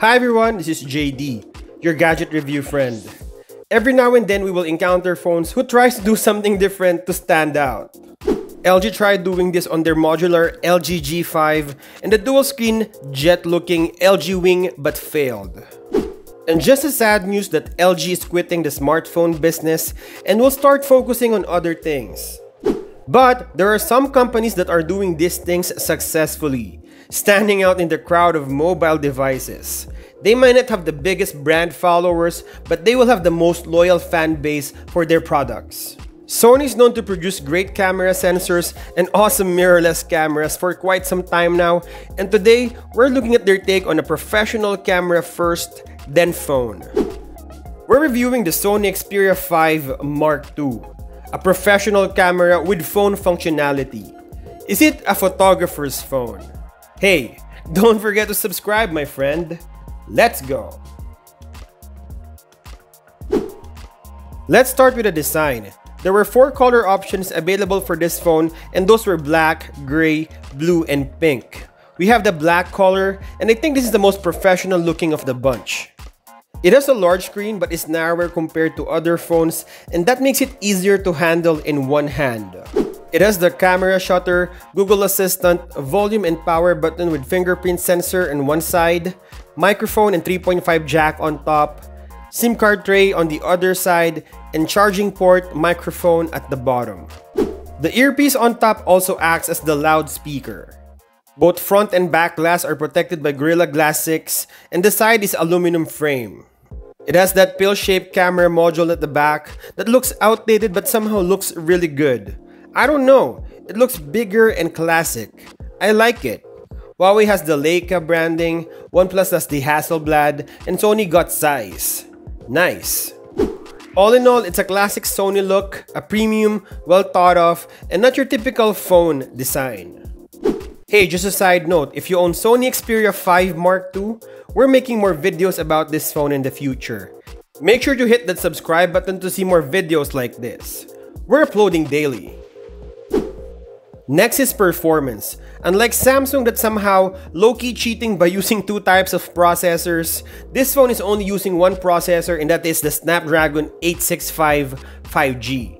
Hi everyone, this is JD, your gadget review friend. Every now and then we will encounter phones who tries to do something different to stand out. LG tried doing this on their modular LG G5 and the dual screen jet looking LG Wing but failed. And just a sad news that LG is quitting the smartphone business and will start focusing on other things. But there are some companies that are doing these things successfully, standing out in the crowd of mobile devices. They might not have the biggest brand followers, but they will have the most loyal fan base for their products. Sony is known to produce great camera sensors and awesome mirrorless cameras for quite some time now, and today we're looking at their take on a professional camera first, then phone. We're reviewing the Sony Xperia 5 Mark II, a professional camera with phone functionality. Is it a photographer's phone? Hey, don't forget to subscribe, my friend. Let's go. Let's start with the design. There were four color options available for this phone and those were black, gray, blue, and pink. We have the black color and I think this is the most professional looking of the bunch. It has a large screen but is narrower compared to other phones and that makes it easier to handle in one hand. It has the camera shutter, Google Assistant, volume and power button with fingerprint sensor on one side, microphone and 3.5 jack on top, SIM card tray on the other side, and charging port microphone at the bottom. The earpiece on top also acts as the loudspeaker. Both front and back glass are protected by Gorilla Glass 6 and the side is aluminum frame. It has that pill-shaped camera module at the back that looks outdated but somehow looks really good. I don't know, it looks bigger and classic. I like it. Huawei has the Leica branding, OnePlus has the Hasselblad, and Sony got Zeiss. Nice. All in all, it's a classic Sony look, a premium, well thought of, and not your typical phone design. Hey, just a side note, if you own Sony Xperia 5 Mark II, we're making more videos about this phone in the future. Make sure to hit that subscribe button to see more videos like this. We're uploading daily. Next is performance. Unlike Samsung that somehow low-key cheating by using two types of processors, this phone is only using one processor and that is the Snapdragon 865 5G.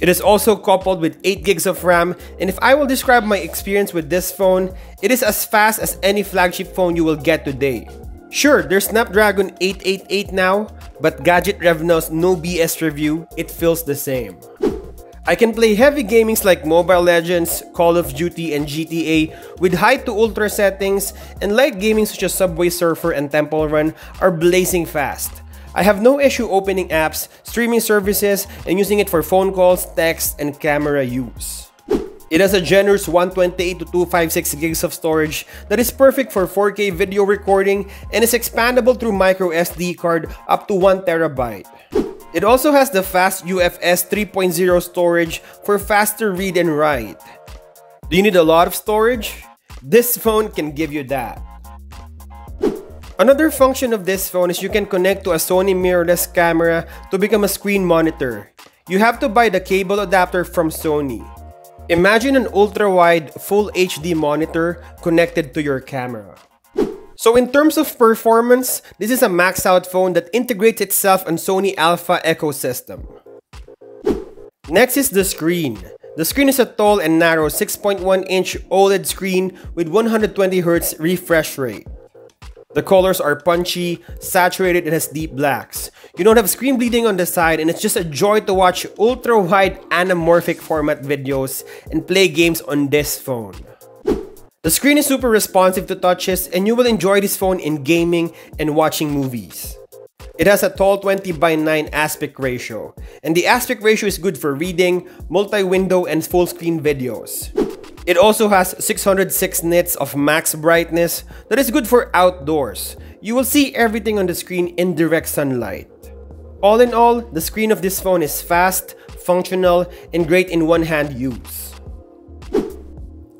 It is also coupled with 8 gigs of RAM and if I will describe my experience with this phone, it is as fast as any flagship phone you will get today. Sure, there's Snapdragon 888 now, but Gadget RevNow's no BS review, it feels the same. I can play heavy gamings like Mobile Legends, Call of Duty, and GTA with high to ultra settings, and light gaming such as Subway Surfer and Temple Run are blazing fast. I have no issue opening apps, streaming services, and using it for phone calls, text, and camera use. It has a generous 128 to 256 gigs of storage that is perfect for 4K video recording and is expandable through micro SD card up to 1 terabyte. It also has the fast UFS 3.0 storage for faster read and write. Do you need a lot of storage? This phone can give you that. Another function of this phone is you can connect to a Sony mirrorless camera to become a screen monitor. You have to buy the cable adapter from Sony. Imagine an ultra-wide full HD monitor connected to your camera. So in terms of performance, this is a max out phone that integrates itself on Sony Alpha ecosystem. Next is the screen. The screen is a tall and narrow 6.1 inch OLED screen with 120Hz refresh rate. The colors are punchy, saturated, and has deep blacks. You don't have screen bleeding on the side, and it's just a joy to watch ultra-wide anamorphic format videos and play games on this phone. The screen is super responsive to touches, and you will enjoy this phone in gaming and watching movies. It has a tall 20 by 9 aspect ratio, and the aspect ratio is good for reading, multi-window, and full screen videos. It also has 606 nits of max brightness that is good for outdoors. You will see everything on the screen in direct sunlight. All in all, the screen of this phone is fast, functional, and great in one-hand use.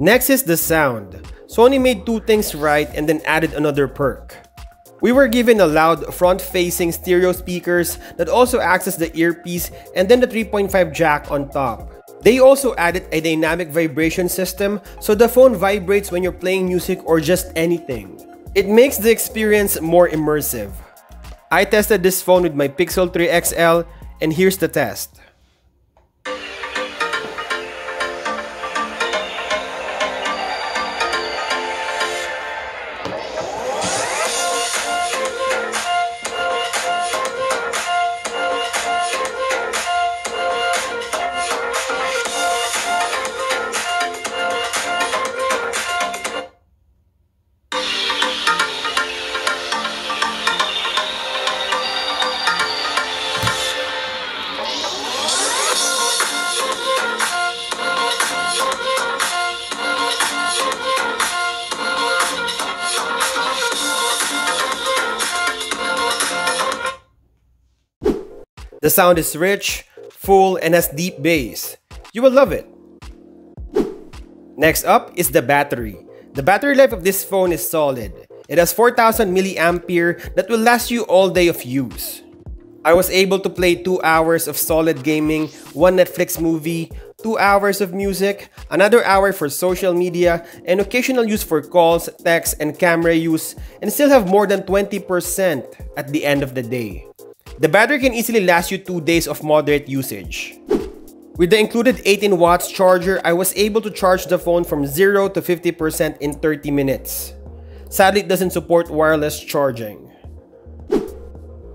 Next is the sound. Sony made two things right and then added another perk. We were given a loud front-facing stereo speakers that also acts as the earpiece and then the 3.5 jack on top. They also added a dynamic vibration system so the phone vibrates when you're playing music or just anything. It makes the experience more immersive. I tested this phone with my Pixel 3 XL and here's the test. The sound is rich, full, and has deep bass. You will love it. Next up is the battery. The battery life of this phone is solid. It has 4000 mAh that will last you all day of use. I was able to play 2 hours of solid gaming, 1 Netflix movie, 2 hours of music, another hour for social media, and occasional use for calls, text, and camera use, and still have more than 20% at the end of the day. The battery can easily last you 2 days of moderate usage. With the included 18 watts charger, I was able to charge the phone from 0 to 50% in 30 minutes. Sadly, it doesn't support wireless charging.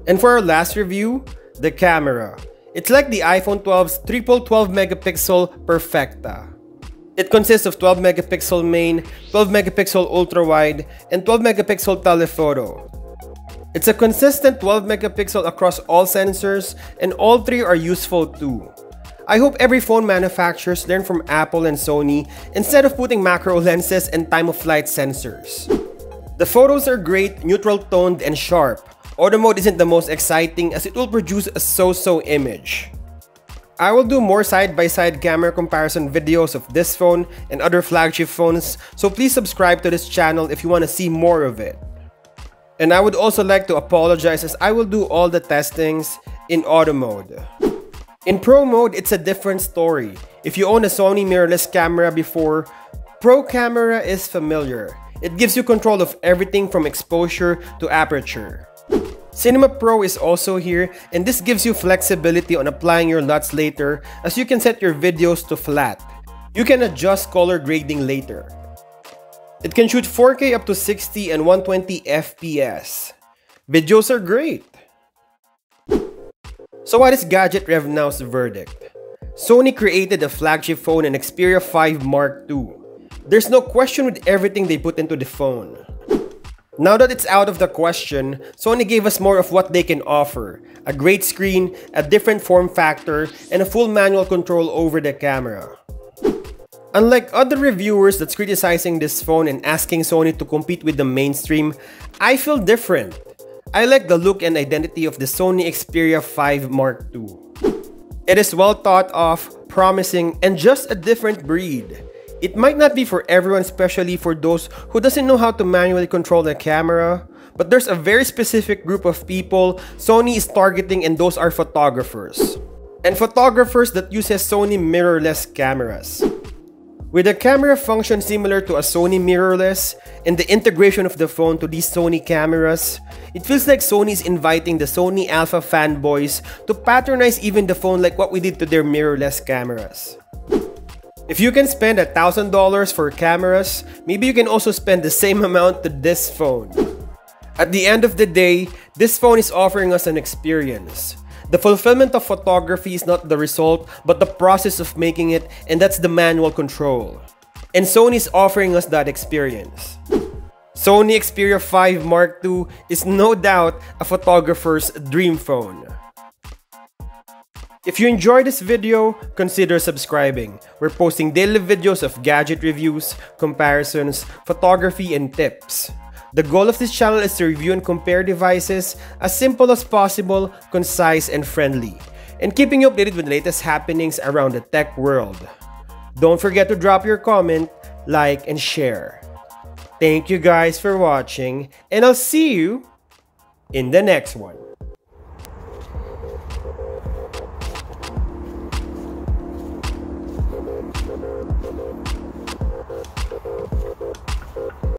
And for our last review, the camera. It's like the iPhone 12's triple 12 megapixel Perfecta. It consists of 12 megapixel main, 12 megapixel ultra wide, and 12 megapixel telephoto. It's a consistent 12 megapixel across all sensors and all three are useful too. I hope every phone manufacturers learn from Apple and Sony instead of putting macro lenses and time of flight sensors. The photos are great, neutral toned, and sharp. Auto mode isn't the most exciting as it will produce a so-so image. I will do more side-by-side -side camera comparison videos of this phone and other flagship phones, so please subscribe to this channel if you want to see more of it. And I would also like to apologize as I will do all the testings in auto mode. In pro mode, it's a different story. If you own a Sony mirrorless camera before, pro camera is familiar. It gives you control of everything from exposure to aperture. Cinema Pro is also here and this gives you flexibility on applying your LUTs later as you can set your videos to flat. You can adjust color grading later. It can shoot 4K up to 60 and 120 FPS. Videos are great. So what is Gadget Rev verdict? Sony created a flagship phone in Xperia 5 Mark II. There's no question with everything they put into the phone. Now that it's out of the question, Sony gave us more of what they can offer. A great screen, a different form factor, and a full manual control over the camera. Unlike other reviewers that's criticizing this phone and asking Sony to compete with the mainstream, I feel different. I like the look and identity of the Sony Xperia 5 Mark II. It is well thought of, promising, and just a different breed. It might not be for everyone especially for those who doesn't know how to manually control the camera, but there's a very specific group of people Sony is targeting and those are photographers. And photographers that uses Sony mirrorless cameras. With a camera function similar to a Sony mirrorless and the integration of the phone to these Sony cameras, it feels like Sony is inviting the Sony Alpha fanboys to patronize even the phone like what we did to their mirrorless cameras. If you can spend $1,000 for cameras, maybe you can also spend the same amount to this phone. At the end of the day, this phone is offering us an experience. The fulfillment of photography is not the result, but the process of making it, and that's the manual control. And Sony is offering us that experience. Sony Xperia 5 Mark II is no doubt a photographer's dream phone. If you enjoyed this video, consider subscribing. We're posting daily videos of gadget reviews, comparisons, photography, and tips. The goal of this channel is to review and compare devices as simple as possible, concise, and friendly, and keeping you updated with the latest happenings around the tech world. Don't forget to drop your comment, like, and share. Thank you guys for watching, and I'll see you in the next one.